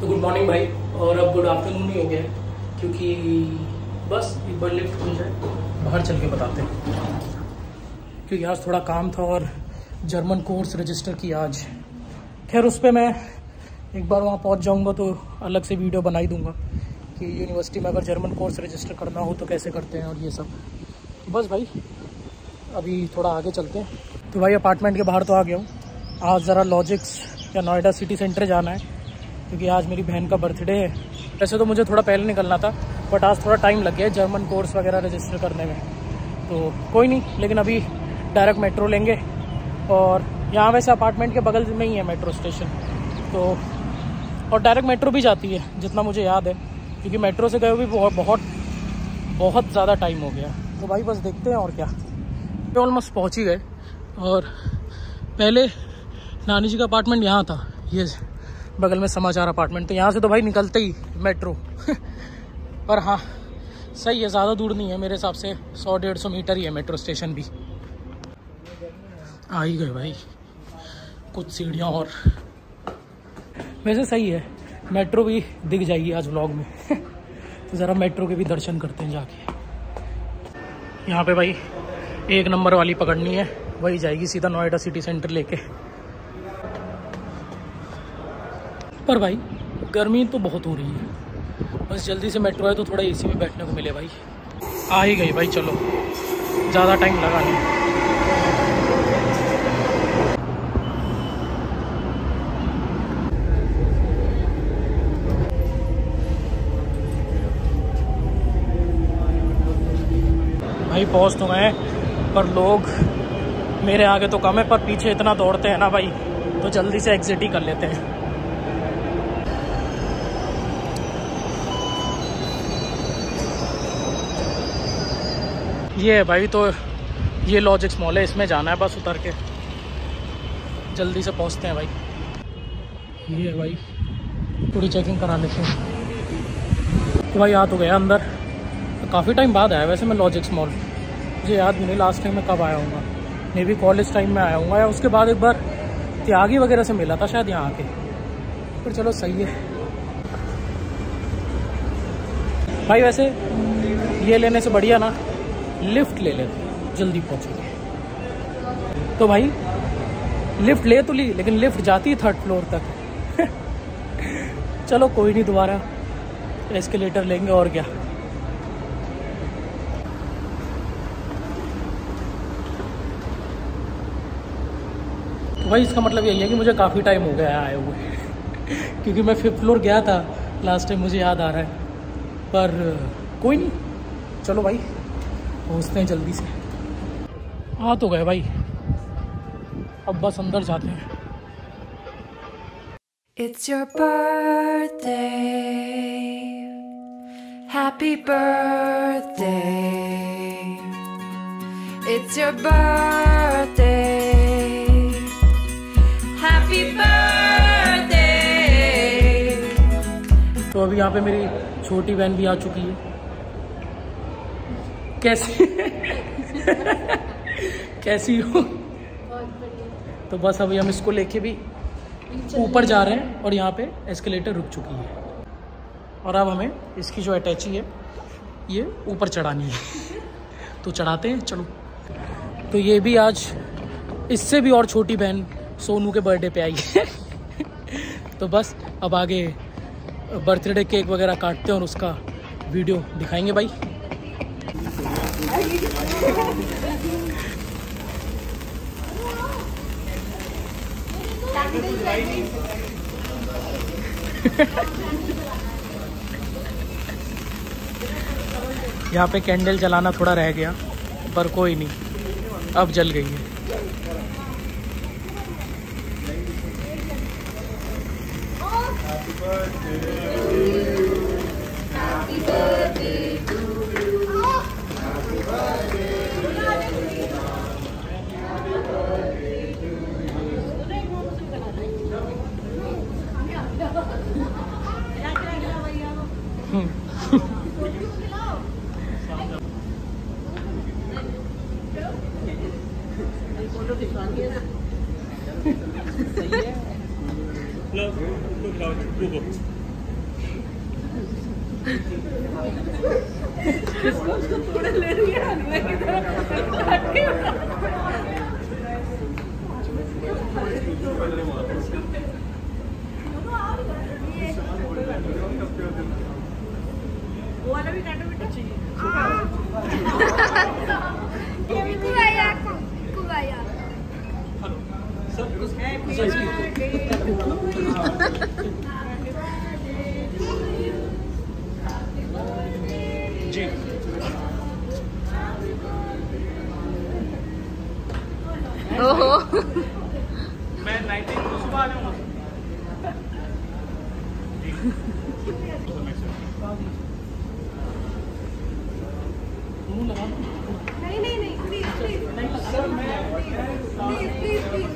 तो good morning भाई। और अब गुड आफ्टरनून ही हो गया, क्योंकि बस एक बार लिफ्ट खुल जाए, बाहर चल के बताते हैं। क्योंकि आज थोड़ा काम था और जर्मन कोर्स रजिस्टर किया आज। खैर, उस पर मैं एक बार वहाँ पहुँच जाऊँगा तो अलग से वीडियो बना ही दूँगा कि यूनिवर्सिटी में अगर जर्मन कोर्स रजिस्टर करना हो तो कैसे करते हैं और ये सब। बस भाई, अभी थोड़ा आगे चलते हैं। तो भाई अपार्टमेंट के बाहर तो आ गया हूँ। आज ज़रा लॉजिक्स या नोएडा सिटी सेंटर जाना है। क्योंकि आज मेरी बहन का बर्थडे है। वैसे तो मुझे थोड़ा पहले निकलना था बट आज थोड़ा टाइम लग गया जर्मन कोर्स वगैरह रजिस्टर करने में। तो कोई नहीं, लेकिन अभी डायरेक्ट मेट्रो लेंगे। और यहाँ वैसे अपार्टमेंट के बगल में ही है मेट्रो स्टेशन तो और डायरेक्ट मेट्रो भी जाती है, जितना मुझे याद है। क्योंकि मेट्रो से गए भी बहुत बहुत बहुत ज़्यादा टाइम हो गया। तो भाई बस देखते हैं और क्या। ऑलमोस्ट पहुँच ही गए। और पहले नानी जी का अपार्टमेंट यहाँ था, ये बगल में समाचार अपार्टमेंट तो यहाँ से तो भाई निकलते ही मेट्रो। पर हाँ सही है, ज़्यादा दूर नहीं है मेरे हिसाब से, सौ डेढ़ सौ मीटर ही है मेट्रो स्टेशन भी। आ ही गए भाई, कुछ सीढ़ियाँ और। वैसे सही है, मेट्रो भी दिख जाएगी आज व्लॉग में। तो ज़रा मेट्रो के भी दर्शन करते हैं जाके। यहाँ पे भाई, एक नंबर वाली पकड़नी है, वही जाएगी सीधा नोएडा सिटी सेंटर लेके। पर भाई, गर्मी तो बहुत हो रही है। बस जल्दी से मेट्रो है तो थोड़ा एसी में बैठने को मिले भाई। आ ही गई भाई, चलो। ज़्यादा टाइम लगा नहीं। भाई पहुँच तो गए पर लोग मेरे आगे तो कम है, पर पीछे इतना दौड़ते हैं ना भाई तो जल्दी से एग्जिट ही कर लेते हैं। ये है भाई तो ये लॉजिक्स मॉल है, इसमें जाना है बस उतर के। जल्दी से पहुँचते हैं भाई। ये है भाई, पूरी चेकिंग करा लेते हैं। तो भाई आ तो गया अंदर। तो काफ़ी टाइम बाद आया वैसे मैं लॉजिक्स मॉल मुझे याद नहीं लास्ट टाइम मैं कब आया हूँ। मे बी कॉलेज टाइम में आया हूँ, या उसके बाद एक बार त्यागी वगैरह से मिला था शायद यहाँ आके। पर चलो, सही है। भाई, वैसे ये लेने से बढ़िया ना। लिफ्ट ले लेते जल्दी पहुँचेंगे तो भाई, लिफ्ट ले तो ली, लेकिन लिफ्ट जाती है थर्ड फ्लोर तक। चलो, कोई नहीं दोबारा। एस्केलेटर लेंगे और क्या। तो भाई, इसका मतलब यही है कि मुझे काफ़ी टाइम हो गया है आए हुए। क्योंकि मैं फिफ्थ फ्लोर गया था लास्ट टाइम मुझे याद आ रहा है। पर, कोई नहीं। चलो भाई। पहुँचते हैं जल्दी से आ तो गए भाई अब बस अंदर जाते हैं It's your birthday. Happy birthday. It's your birthday. Happy birthday. तो अभी यहाँ पे मेरी छोटी बहन भी आ चुकी है कैसी? कैसी हो? तो बस अभी हम इसको लेके भी ऊपर जा रहे हैं और यहाँ पे एस्केलेटर रुक चुकी है। और अब हमें इसकी जो अटैची है, ये ऊपर चढ़ानी है। तो चढ़ाते हैं, चलो। तो ये भी आज इससे भी और छोटी बहन सोनू के बर्थडे पे आई है। तो बस अब आगे बर्थडे केक वगैरह काटते हैं और उसका वीडियो दिखाएँगे भाई। यहाँ पे कैंडल जलाना थोड़ा रह गया, पर कोई नहीं अब जल गई है Happy birthday. Happy birthday. पूरा ले रही है हलवे की तरह वो वाला भी काटो बेटा। हाँ। जी ओहो। मैं नाइनटीन को सुबह आ जाऊँगा। नहीं नहीं नहीं प्लीज़ प्लीज़ प्लीज़ प्लीज़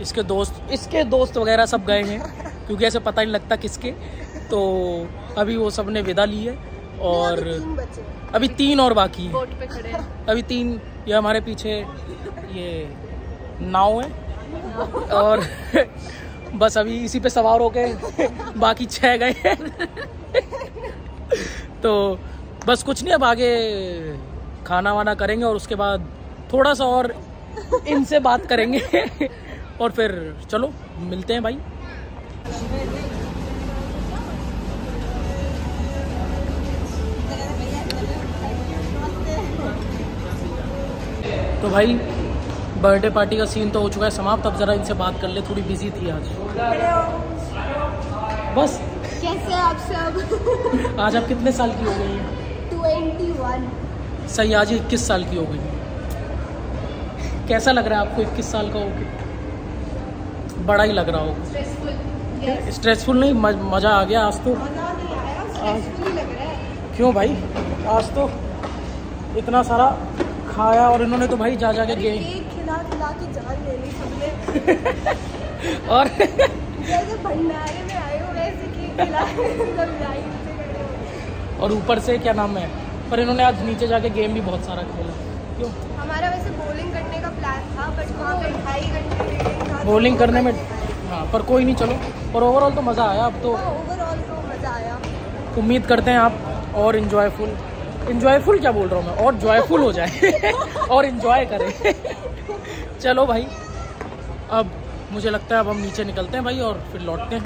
इसके दोस्त इसके दोस्त वगैरह सब गए हैं क्योंकि ऐसे पता नहीं लगता किसके। तो अभी वो सबने विदा ली है और अभी तीन और बाकी है। अभी तीन ये हमारे पीछे ये नाव है और बस अभी इसी पे सवार हो गए बाकी छह गए हैं। तो बस कुछ नहीं अब आगे खाना वाना करेंगे और उसके बाद थोड़ा सा और इनसे बात करेंगे। और फिर चलो मिलते हैं भाई। तो भाई बर्थडे पार्टी का सीन तो हो चुका है समाप्त। अब जरा इनसे बात कर ले थोड़ी बिज़ी थी आज। बस। कैसे आप सब? आज आप कितने साल की हो गई? Twenty one. सही आज इक्कीस साल की हो गई। कैसा लग रहा है आपको इक्कीस साल का हो बड़ा ही लग रहा हो। स्ट्रेसफुल नहीं मज़ा आ गया आज तो। है क्यों भाई? आज तो इतना सारा खाया और इन्होंने तो भाई जा जा के गए। खिला खिला के जान ले ली सबने और जैसे भंडारे में आए हो वैसे केक खिला सब लाइन से खड़े और ऊपर से क्या नाम है? पर इन्होंने आज नीचे जाके गेम भी बहुत सारा खेला। क्यों? हमारा वैसे बॉलिंग करने का प्लान था बट वहाँ पे ढाई घंटे waiting था बॉलिंग करने में हाँ पर कोई नहीं चलो। और ओवरऑल तो मज़ा आया अब तो। ओवरऑल तो मज़ा आया। उम्मीद करते हैं आप और इन्जॉयफुल इन्जॉयफुल क्या बोल रहा हूँ मैं? और जॉयफुल हो जाए। और इन्जॉय करें। चलो भाई अब मुझे लगता है अब हम नीचे निकलते हैं भाई और फिर लौटते हैं।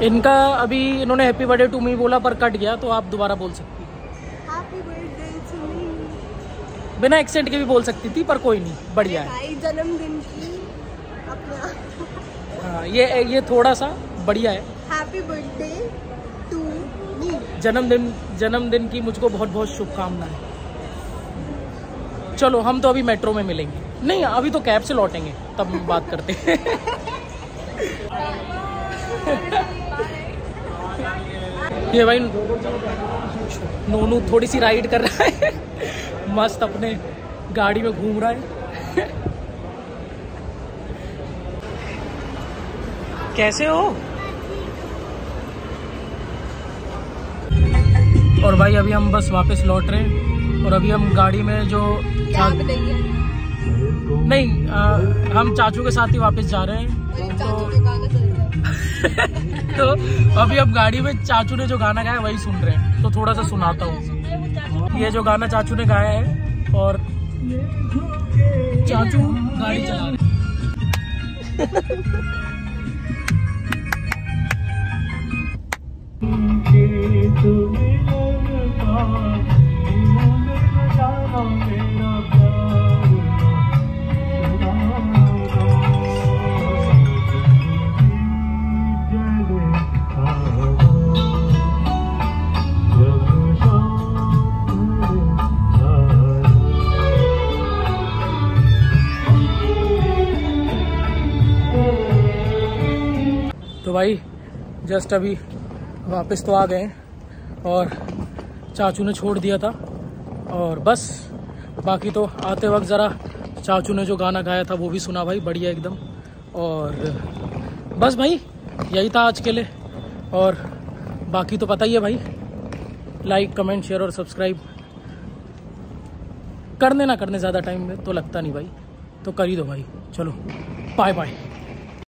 इनका अभी इन्होंने हैप्पी बर्थडे टू मी बोला पर कट गया तो आप दोबारा बोल सकती बिना एक्सेंट के भी बोल सकती थी पर कोई नहीं बढ़िया है। जन्मदिन की अपना। हाँ ये ये थोड़ा सा बढ़िया है। हैप्पी बर्थडे टू मी जन्मदिन जन्मदिन की मुझको बहुत बहुत शुभकामनाएँ। चलो हम तो अभी मेट्रो में मिलेंगे। नहीं अभी तो कैब से लौटेंगे तब बात करते हैं। ये भाई नोनू थोड़ी सी राइड कर रहा है। मस्त अपने गाड़ी में घूम रहा है। कैसे हो? और भाई अभी हम बस वापस लौट रहे हैं। और अभी हम गाड़ी में जो नहीं है। नहीं आ, हम चाचू के साथ ही वापस जा रहे हैं। है। तो अभी हम गाड़ी में चाचू ने जो गाना गाया वही सुन रहे हैं। तो थोड़ा सा सुनाता हूँ। ये जो गाना चाचू ने गाया है और चाचू गाड़ी चला तो भाई जस्ट अभी वापस तो आ गए और चाचू ने छोड़ दिया था और बस, बाकी तो आते वक्त ज़रा चाचू ने जो गाना गाया था वो भी सुना भाई, बढ़िया एकदम। और बस भाई, यही था आज के लिए। और बाकी तो पता ही है भाई लाइक कमेंट शेयर और सब्सक्राइब करने ना करने ज़्यादा टाइम में तो लगता नहीं भाई तो कर ही दो भाई। चलो बाय बाय